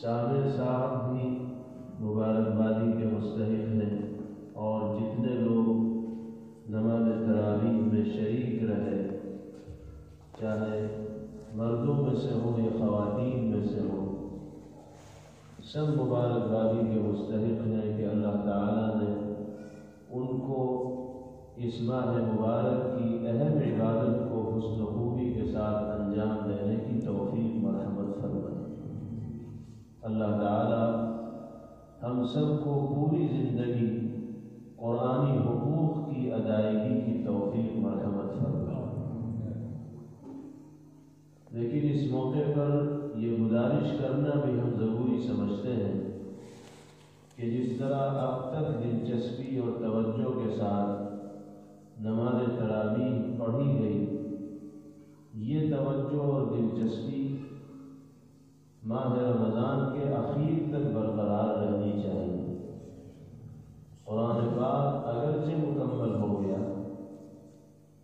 سامع صاحب بھی مبارکبادی کے مستحق ہیں اور جتنے لوگ نماز تراویح میں شریک رہے، چاہے مردوں میں سے ہوں یا خواتین میں سے ہوں، سب مبارکبادی کے مستحق ہیں کہ اللہ تعالیٰ نے ان کو اس ماہ مبارک کی اہم عبادت کو حسن خوبی کے ساتھ اللہ تعالیٰ ہم سب کو پوری زندگی قرآنی حقوق کی ادائیگی کی توفیق مرحمت فرمائے۔ لیکن اس موقع پر یہ گزارش کرنا بھی ہم ضروری سمجھتے ہیں کہ جس طرح اب تک دلچسپی اور توجہ کے ساتھ نماز تراویح پڑھی گئی، یہ توجہ اور دلچسپی ماہ رمضان کے اخیر تک برقرار رہنی چاہیے۔ قرآن پاک اگرچہ مکمل ہو گیا،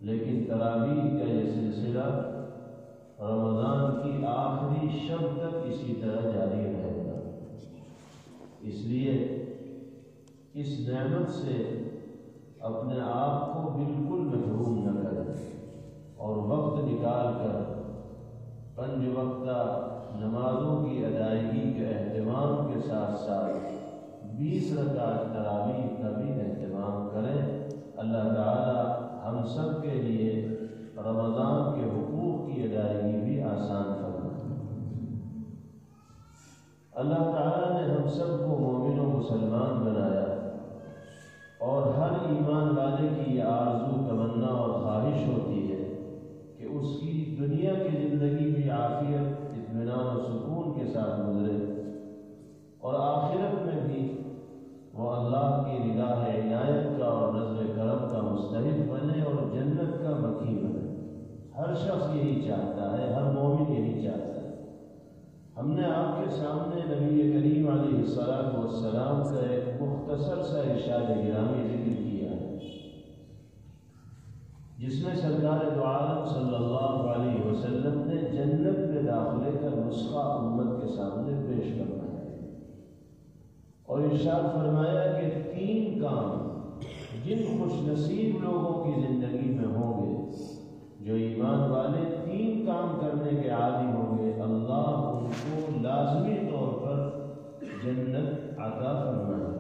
لیکن تراویح کا یہ سلسلہ رمضان کی آخری شب تک اسی طرح جاری رہے گا۔ اس لیے اس نعمت سے اپنے آپ کو بالکل محروم نہ کریں اور وقت نکال کر پنج وقتہ نمازوں کی ادائیگی کے اہتمام کے ساتھ ساتھ بیس رکعت تراویح کا بھی اہتمام کریں۔ اللہ تعالی ہم سب کے لیے رمضان کے حقوق کی ادائیگی بھی آسان فرمائے۔ اللہ تعالی نے ہم سب کو مومن و مسلمان بنایا اور ہر ایمان والے کی یہ آرزو، تمنا اور خواہش ہوتی ہے کہ اس کی دنیا کی زندگی بھی عافیت اطمینان و سکون کے ساتھ گزرے۔ اور آخرت میں بھی وہ اللہ کی نگاہ عنایت کا اور نظر کرم کا مستحق بنے اور جنت کا مکھی بنے۔ ہر شخص یہی چاہتا ہے، ہر مومن یہی چاہتا ہے۔ ہم نے آپ کے سامنے نبی کریم علیہ السلام والسلام کا ایک مختصر سا ارشاد گرامی ذکر جس میں سرکار دو عالم صلی اللہ علیہ وسلم نے جنت میں داخلے کا نسخہ امت کے سامنے پیش کرنا ہے اور ارشاد فرمایا کہ تین کام جن خوش نصیب لوگوں کی زندگی میں ہوں گے، جو ایمان والے تین کام کرنے کے عادی ہوں گے، اللہ ان کو لازمی طور پر جنت عطا فرمائے۔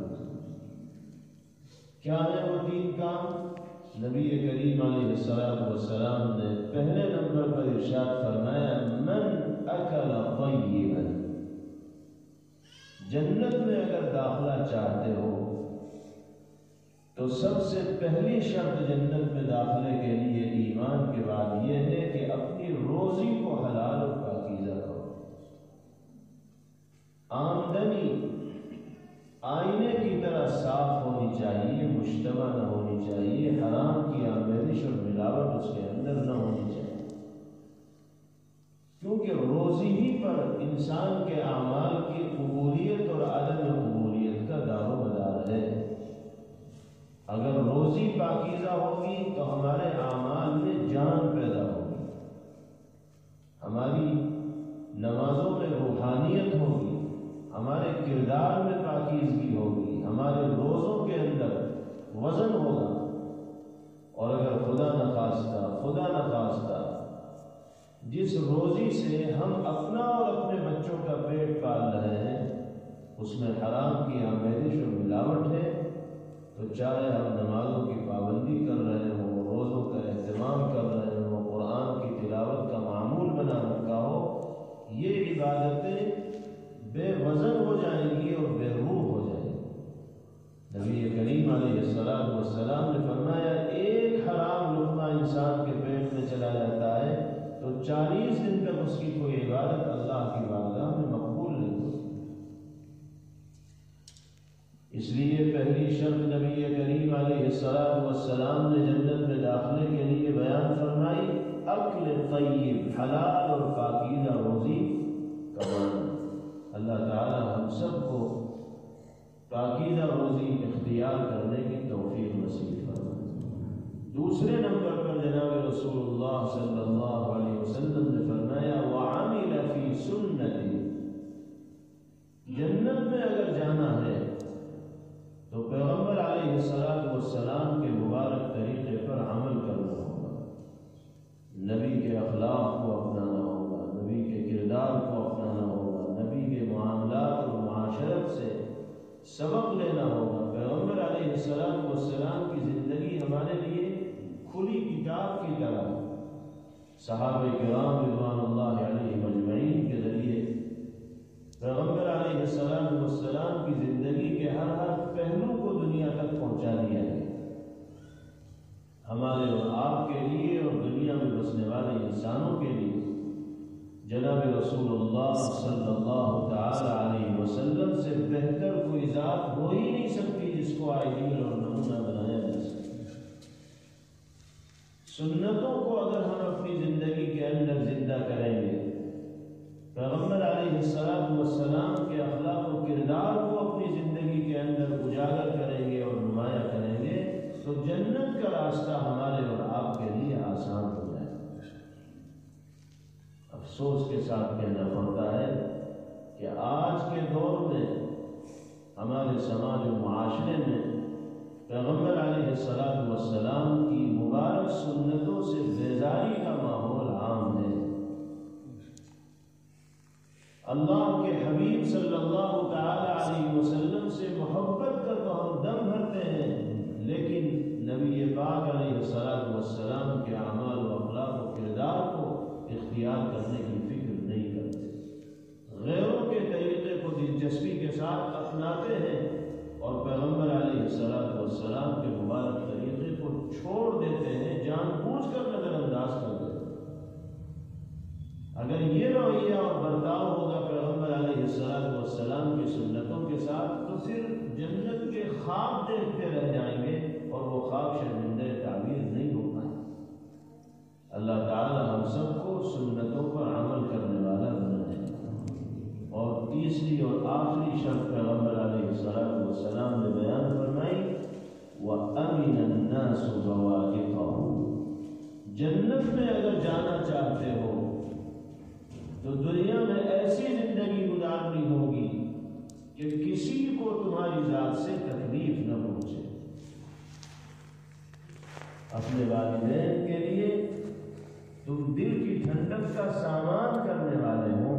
کیا ہے وہ تین کام؟ نبی کریم علیہ السلام والسلام نے پہلے نمبر پر ارشاد فرمایا، من اکل طیبا. جنت میں اگر داخلہ چاہتے ہو، تو سب سے پہلی شرط جنت میں داخلے کے لیے ایمان کے بعد یہ ہے کہ اپنی روزی کو حلال و پاکیزہ کرو۔ آمدنی آئینے کی طرح صاف ہونی چاہیے مشتبہ نہ ہونی چاہیے، حرام کی آمیزش اور ملاوٹ اس کے اندر نہ ہونی چاہیے۔ کیونکہ روزی ہی پر انسان کے اعمال کی قبولیت اور عدم قبولیت کا دار و مدار ہے۔ اگر روزی پاکیزہ ہوگی تو ہمارے اعمال میں جان پیدا ہوگی۔ ہماری نمازوں میں روحانیت ہوگی۔ ہمارے کردار میں پاکیزگی ہوگی، ہمارے روزوں کے اندر وزن ہوگا۔ اور اگر خدا نخواستہ خدا نخواستہ، جس روزی سے ہم اپنا اور اپنے بچوں کا پیٹ پال رہے ہیں، اس میں حرام کی آمیزش اور ملاوٹ ہے، تو چاہے ہم نمازوں کی پابندی کر رہے ہوں، روزوں کا اہتمام کر رہے ہوں، قرآن کی تلاوت کا معمول بنا رکھا ہو، یہ عبادتیں بے وزن ہو جائیں گی اور بے روح ہو جائیں گی۔ نبی کریم علیہ السلام والسلام نے فرمایا، ایک حرام لقمہ انسان کے پیٹ میں چلا جاتا ہے تو چالیس دن تک اس کی کوئی عبادت اللہ کی بارگاہ میں مقبول نہیں ہوتی۔ اس لیے پہلی شرط نبی کریم علیہ السلام والسلام نے جنت میں داخلے کے لیے بیان فرمائی عقل طیب، حلال اور پاکیزہ روزی کمانا۔ اللہ تعالی ہم سب کو پاکیزہ روزی اختیار کرنے کی توفیق نصیب فرمائے۔ دوسرے نمبر پر جناب رسول اللہ صلی اللہ علیہ وسلم نے فرمایا، وعمل فی سنتی جنت میں اگر جانا ہے انسانوں کے لیے جناب رسول اللہ صلی اللہ تعالی علیہ وسلم سے بہتر کوئی ذات ہو ہی نہیں سکتی جس کو آئیڈیل اور نمونہ بنایا جا سکے۔ سنتوں کو اگر ہم اپنی زندگی کے اندر زندہ کریں گے، پیغمبر علیہ السلام والسلام کے اخلاق و کردار کو اپنی زندگی کے اندر اجاگر کریں گے اور نمایاں کریں گے، تو جنت کا راستہ ہمارے اور آپ کے لیے آسان افسوس کے ساتھ کہنا پڑتا ہے کہ آج کے دور میں ہمارے سماج و معاشرے میں پیغمبر علیہ السلام والسلام کی مبارک سنتوں سے بیزاری کا ماحول عام ہے۔ اللہ کے حبیب صلی اللہ تعالی علیہ وسلم سے محبت کا تو ہم دم بھرتے ہیں، لیکن نبی پاک علیہ السلام والسلام کے اعمال و اخلاق و کردار کو اختیار کرنے پیغمبر علیہ السلام والسلام کے مبارک طریقے کو چھوڑ دیتے ہیں، جان بوجھ کر نظر انداز کر دیتے ہیں۔ اگر یہ رویہ اور برتاؤ ہوگا پیغمبر علیہ السلام والسلام کی سنتوں کے ساتھ، تو پھر جنت کے خواب دیکھتے رہ جائیں گے اور وہ خواب شرمندہ تعبیر نہیں ہو پائے اللہ تعالی ہم سب کو سنتوں پر عمل کرنے والا بنائے۔ اور تیسری اور آخری شرط پیغمبر علیہ السلام والسلام نے بیان فرمائی وَأَمِنَ النَّاسُ بَوَاقِقَهُ جنت میں اگر جانا چاہتے ہو، تو دنیا میں ایسی زندگی گزارنی ہوگی کہ کسی کو تمہاری ذات سے تکلیف نہ پہنچے۔ اپنے والدین کے لیے تم دل کی ٹھنڈک کا سامان کرنے والے ہو۔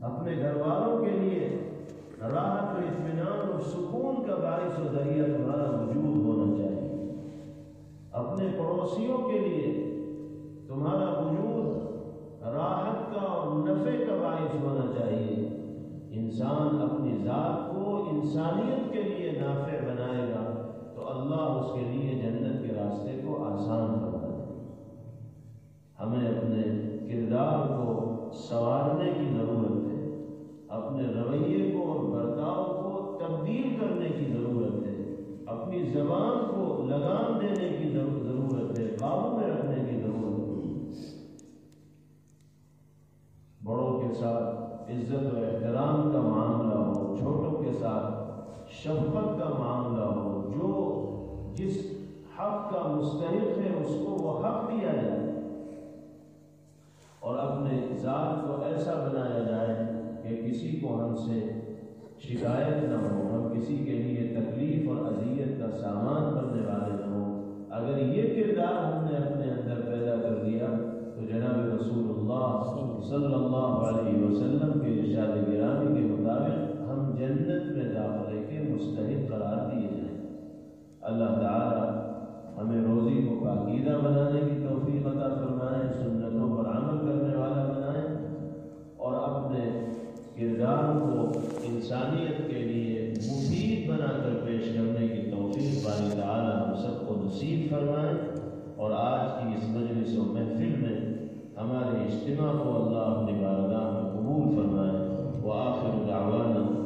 اپنے گھر والوں کے لیے راحت و اطمینان اور سکون کا باعث و ذریعہ تمہارا وجود شفقت کا معاملہ ہو، جو جس حق کا مستحق ہے، اس کو وہ حق دیا جائے۔ اور اپنے ذات کو ایسا بنایا جائے کہ کسی کو ہم سے شکایت نہ ہو، ہم کسی کے لیے تکلیف اور اذیت کا سامان بننے والے نہ ہوں۔ اگر یہ کردار ہم نے اپنے اندر پیدا کر دیا، تو جناب رسول اللہ صلی اللہ علیہ وسلم کے ارشاد گرامی جنت میں داخلے کے مستحق قرار دیے جائیں۔ اللہ تعالی ہمیں روزی کو پاکیزہ بنانے کی توفیق عطا فرمائیں سنتوں پر عمل کرنے والا بنائیں اور اپنے کردار کو انسانیت کے لیے مفید بنا کر پیش کرنے کی توفیق باری تعالی ہم سب کو نصیب فرمائیں اور آج کی اس مجلس و محفل میں ہمارے اجتماع کو اللہ اپنی بارگاہ میں قبول فرمائے۔ وآخر دعوانا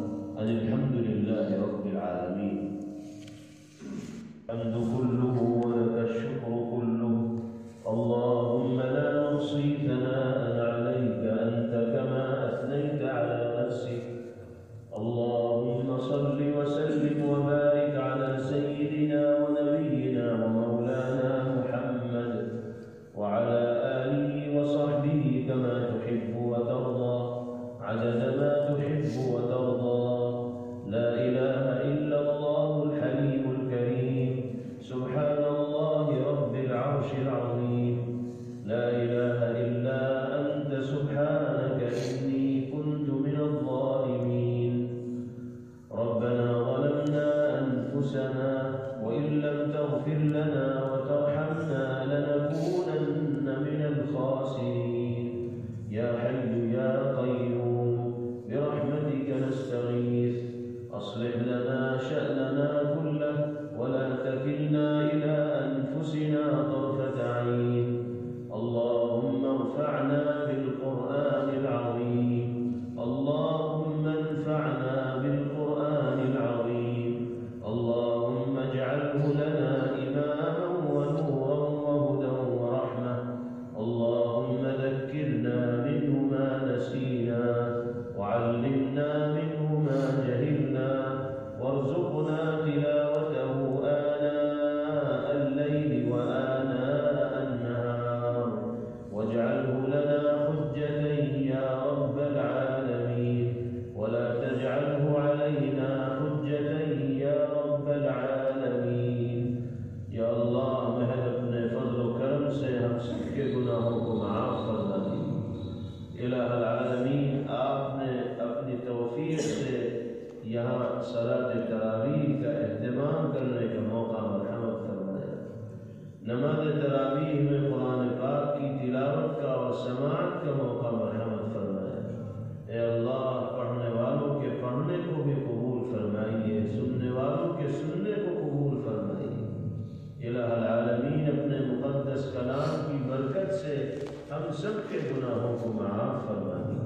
ہم سب کے گناہوں کو معاف فرما دی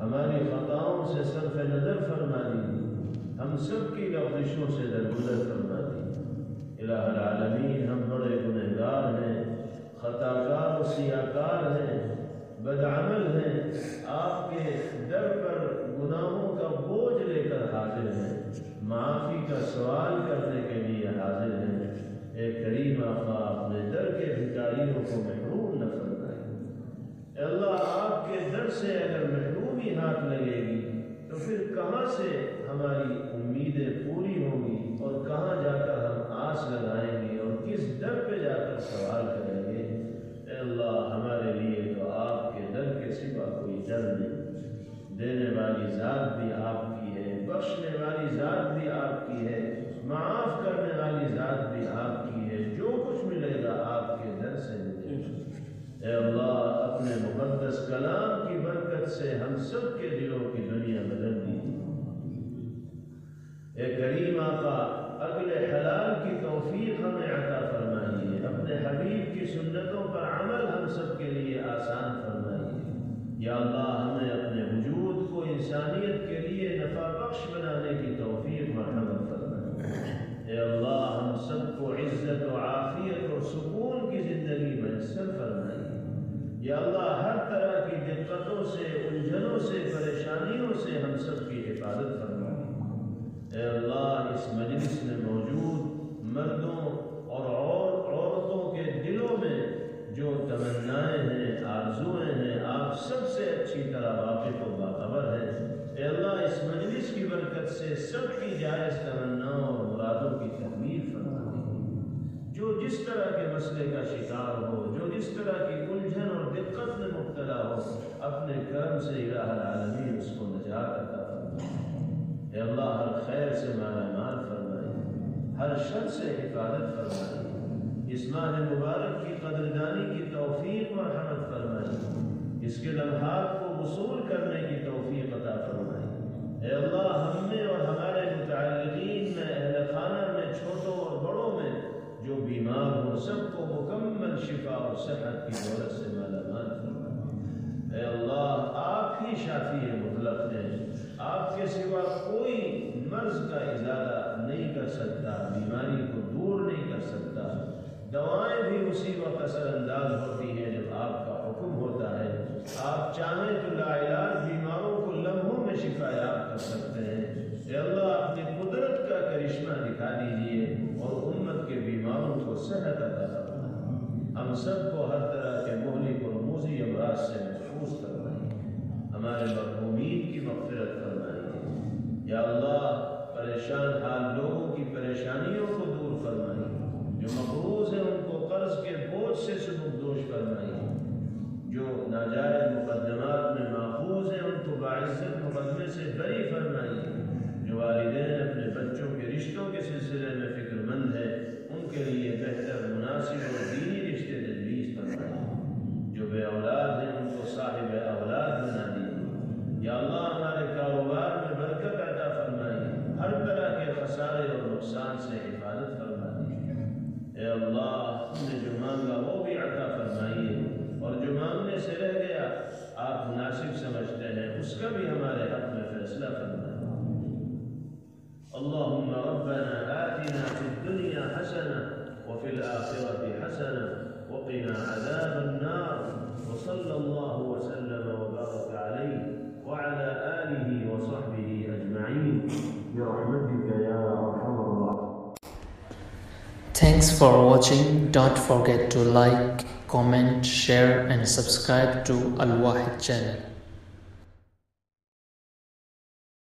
ہماری خطاؤں سے صرف نظر فرما دی ہم سب کی لغزشوں سے درگزر فرما دی الہ العالمین، ہم بڑے گنہگار ہیں خطا کار و سیاہ کار ہیں، بدعمل ہیں۔ آپ کے در پر گناہوں کا بوجھ لے کر حاضر ہیں۔ معافی کا سوال کرنے کے لیے کہاں سے ہماری امیدیں پوری ہوں گی اور کہاں جا کر ہم آس لگائیں گے اور کس در پہ جا کر سوال کریں گے؟ اے اللہ، ہمارے لیے تو آپ کے در کے سوا کوئی در نہیں۔ دینے والی ذات بھی آپ کی ہے، بخشنے والی ذات بھی آپ کی ہے، معاف کرنے والی ذات بھی آپ کی ہے۔ جو کچھ ملے گا آپ کے در سے ملے گا۔ اے اللہ، اپنے مقدس کلام کی برکت سے ہم سب کے دلوں کی دنیا بدل دی اے کریم آقا اگلے حلال کی توفیق ہمیں عطا فرمائیے، اپنے حبیب کی سنتوں پر عمل ہم سب کے لیے آسان فرمائیے۔ یا اللہ، ہمیں اپنے وجود کو انسانیت کے لیے نفع بخش بنانے کی توفیق مرحمت فرمائیے۔ اے اللہ، ہم سب کو عزت و عافیت اور سکون کی زندگی میسر فرمائیے۔ یا اللہ، ہر طرح کی دقتوں سے، الجھنوں سے، پریشانیوں سے ہم سب کی حفاظت فرمائیے۔ اس مجلس میں موجود مردوں اور عورتوں کے دلوں میں جو تمنائیں ہیں آرزویں ہیں، آپ سب سے اچھی طرح واقف و باخبر ہیں۔ اے اللہ، اس مجلس کی برکت سے سب کی جائز تمناؤں اور مرادوں کی تکمیل فرما دیں جو جس طرح کے مسئلے کا شکار ہو، جو جس طرح کی الجھن اور دقت میں مبتلا ہو، اپنے کرم سے الہ العالمین اس کو نجات عطا اے اللہ ہر خیر سے مالا مال فرمائے ہر شر سے حفاظت فرمائے اس ماہ مبارک کی قدردانی کی توفیق مرحمت فرمائے اس کے لمحات کو وصول کرنے کی توفیق عطا فرمائے اے اللہ، ہم میں اور ہمارے متعلقین میں، اہل خانہ میں، چھوٹوں اور بڑوں میں، جو بیمار ہوں، سب کو مکمل شفا اور صحت کی دولت سے آپ ہی شافی مطلق ہیں آپ کے سوا کوئی مرض کا ازالہ نہیں کر سکتا، بیماری کو دور نہیں کر سکتا۔ دوائیں بھی اسی وقت اثر انداز ہوتی ہیں جب آپ کا حکم ہوتا ہے۔ آپ چاہیں تو لا علاج بیماروں کو لمحوں میں شفا یاب کر سکتے ہیں۔ اے اللہ، اپنی قدرت کا کرشمہ دکھا دیجیے اور امت کے بیماروں کو صحت عطا فرمائے۔ ہم سب کو ہر طرح کے مہلک اور موزی امراض سے ہمارے مرحومین کی مغفرت فرمائے یا اللہ، پریشان حال لوگوں کی پریشانیوں کو دور فرمائے جو مقروض ہیں، ان کو قرض کے بوجھ سے سبک دوش فرمائے جو ناجائز مقدمات میں محفوظ ہیں، ان کو باعزت مقدمے سے بری فرمائیے جو والدین اپنے بچوں کے رشتوں کے سلسلے میں فکر مند ہے ان کے لیے بہتر مناسب اور دینی آپ مناسب سمجھتے ہیں اس کا بھی ہمارے حق میں فیصلہ فرمائیے اللهم ربنا آتنا في الدنيا حسنة وفي الآخرة حسنة وقنا عذاب النار وصلى الله وسلم وبارك عليه وعلى آله وصحبه أجمعين برحمتك يا أرحم الراحمين Thanks for watching. Don't forget to like, comment, share and subscribe to Al Wahid channel.